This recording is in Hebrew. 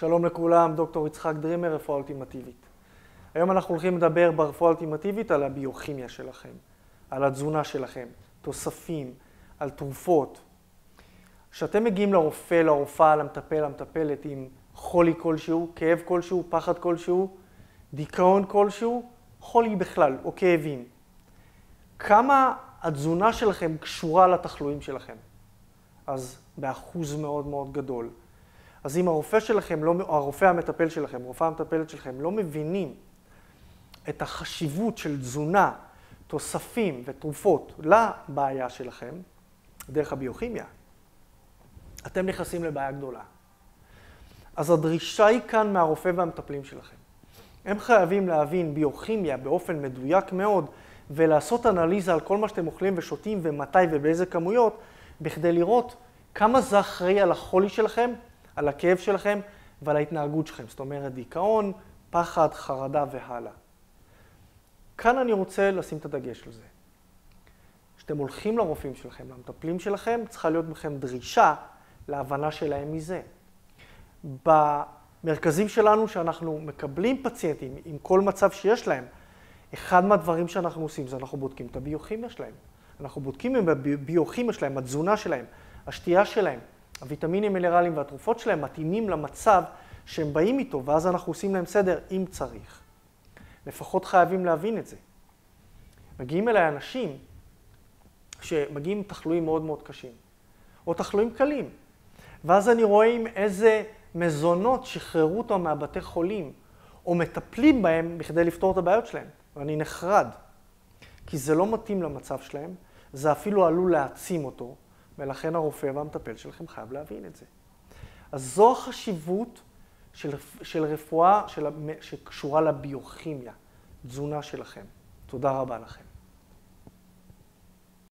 שלום לכולם, דוקטור יצחק דרימר, רפואה אולטימטיבית. היום אנחנו הולכים לדבר ברפואה אולטימטיבית על הביוכימיה שלכם, על התזונה שלכם, תוספים, על תרופות. כשאתם מגיעים לרופא, לרופאה, למטפל, למטפלת עם חולי כלשהו, כאב כלשהו, פחד כלשהו, דיכאון כלשהו, חולי בכלל, או כאבים. כמה התזונה שלכם קשורה לתחלואים שלכם? אז באחוז מאוד מאוד גדול. אז אם הרופא שלכם, לא, או הרופא המטפל שלכם, רופאה המטפלת שלכם, לא מבינים את החשיבות של תזונה, תוספים ותרופות לבעיה שלכם, דרך הביוכימיה, אתם נכנסים לבעיה גדולה. אז הדרישה היא כאן מהרופא והמטפלים שלכם. הם חייבים להבין ביוכימיה באופן מדויק מאוד, ולעשות אנליזה על כל מה שאתם אוכלים ושותים ומתי ובאיזה כמויות, בכדי לראות כמה זה אחראי על החולי שלכם, על הכאב שלכם ועל ההתנהגות שלכם. זאת אומרת, דיכאון, פחד, חרדה והלאה. כאן אני רוצה לשים את הדגש על זה. כשאתם הולכים לרופאים שלכם, למטפלים שלכם, צריכה להיות בכם דרישה להבנה שלהם מזה. במרכזים שלנו, שאנחנו מקבלים פציינטים עם כל מצב שיש להם, אחד מהדברים שאנחנו עושים זה אנחנו בודקים את הביוכימיה שלהם. אנחנו בודקים אם הביוכימיה שלהם, התזונה שלהם, השתייה שלהם, הוויטמינים, מינרלים והתרופות שלהם מתאימים למצב שהם באים איתו, ואז אנחנו עושים להם סדר אם צריך. לפחות חייבים להבין את זה. מגיעים אליי אנשים שמגיעים עם תחלואים מאוד מאוד קשים, או תחלואים קלים, ואז אני רואה עם איזה מזונות שחררו אותם מהבתי חולים, או מטפלים בהם בכדי לפתור את הבעיות שלהם, ואני נחרד, כי זה לא מתאים למצב שלהם, זה אפילו עלול להעצים אותו, ולכן הרופא והמטפל שלכם חייב להבין את זה. אז זו החשיבות של, של רפואה של, שקשורה לביוכימיה, תזונה שלכם. תודה רבה לכם.